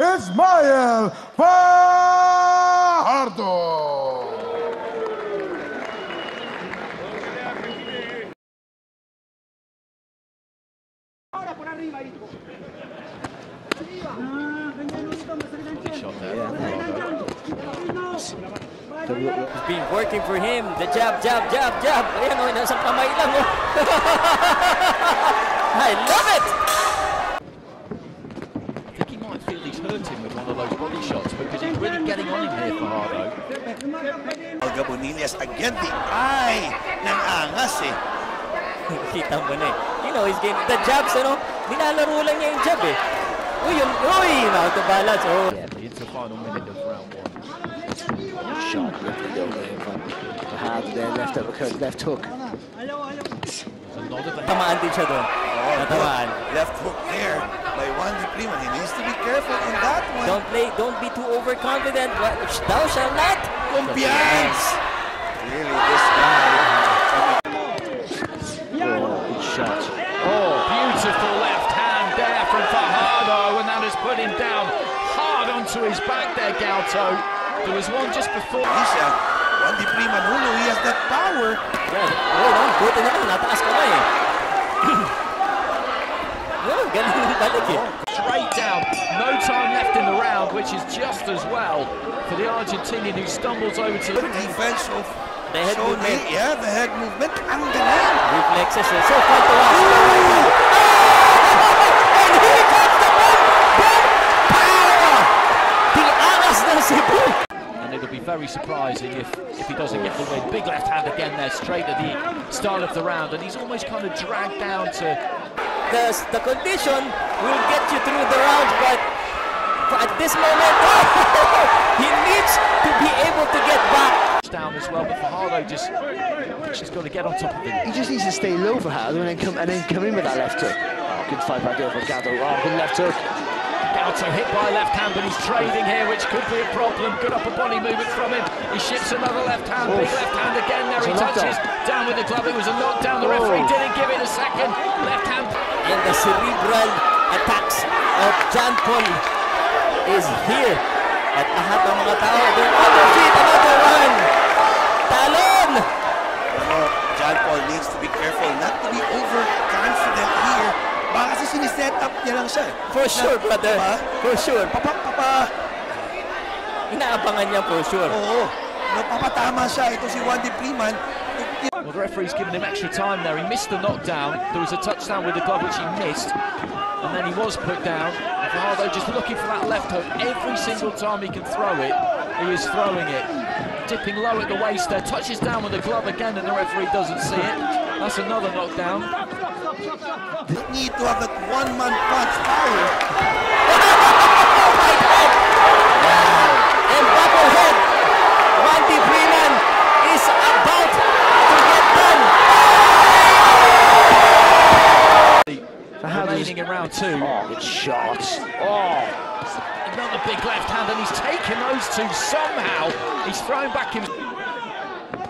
Ismael Fajardo. It's been working for him. The jab, jab, jab, jab. Ayan o, nasa kamay lang o. Oh. I love it! Olga Bonillas, again, the eye ng angas eh. Kita mo na eh. You know, he's getting the jabs, ano? Nilalaro lang niya yung jab eh. Uy, yun, uy, out of balance. Oh. Into the final minute of round one. Sharp lifted over there from Fahad there, left uppercut, left hook. The. Tamaan din siya doon. Natamaan. Left hook there by Juan de Prima. He needs to be careful on that one. Don't play, don't be too overconfident. Thou shall not. Confiance! Really, this guy. Oh, good shot. Oh, beautiful left hand there from Fajardo, and that has put him down hard onto his back there, Gauto. There was one just before. Juan de Prima Nulo, he has that power. Yan. Oh, no, buti na lang. Nataas ganun yung balik eh. Straight down, no time left in the round, which is just as well for the Argentinian who stumbles over to the Good defense of The head Shone. movement. Yeah, the head movement. Ang galing. Reflexes eh. So fun to watch. And here comes the boom! Boom! Power! The angas ng and it'll be very surprising if, if he doesn't get the win. Big left hand again there, straight at the start of the round, and he's almost kind of dragged down to The, the condition will get you through the round, but at this moment, he needs to be able to get back. down as well. But Fajardo just she's got to get on top of him. He just needs to stay low for Howard and then come and then come in with that left hook. Oh, good fight back there for Gauto. Oh, good left hook. Gauto hit by left hand, but he's trading here, which could be a problem. Good upper body movement from him. He ships another left hand, big left hand again. There he It's a knockdown. touches down with the glove. It was a knockdown. The referee Oh. didn't give it a second. Left hand. And the cerebral attacks of John Paul is here. At lahat ng mga tao, they're on their feet. Another one! Talon! Ano, John Paul needs to be careful not to be overconfident here. Baka kasi siniset up niya lang siya. For sure, brother. Diba? For sure. Papa, papa. Inaabangan niya for sure. Oo. No, papatama siya. Ito si Juan de Priman. Well, the referee's given him extra time there. He missed the knockdown. There was a touchdown with the glove which he missed. And then he was put down. And Fajardo just looking for that left hook. Every single time he can throw it, he is throwing it. Dipping low at the waist there. Touches down with the glove again and the referee doesn't see it. That's another knockdown. You need to have that one-man punch power. And Bucklehead, Juan Di Freeman is about to get done. Remaining in round two. Oh, good shot. Oh, Another big left hand, and he's taken those two somehow. He's thrown back him.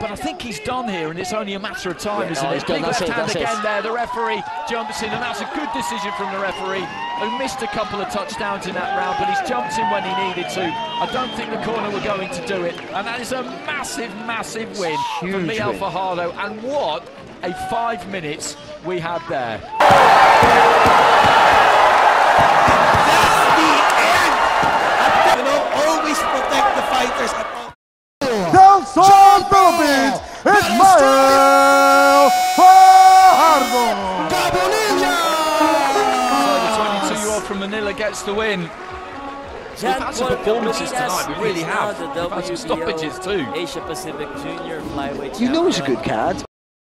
But I think he's done here, and it's only a matter of time, Yeah, isn't no, it? Big that's left it, hand again it. there. The referee jumps in, and that's a good decision from the referee, who missed a couple of touchdowns in that round, but he's jumped in when he needed to. I don't think the corner were going to do it, and that is a massive, massive win for Miguel win. Fajardo. And what a five minutes we had there. Gets the win. We've had some performances tonight, we really have. We've had some stoppages too. Asia Pacific Junior Flyweight you know he's a good card.